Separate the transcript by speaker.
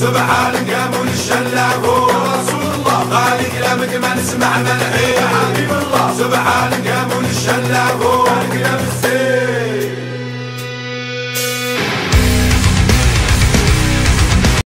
Speaker 1: سبحانك يا مول الشلاف رسول الله. غالي كلامك ما نسمع ملحي يا حبيب الله. سبحانك يا مول الشلاف